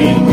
will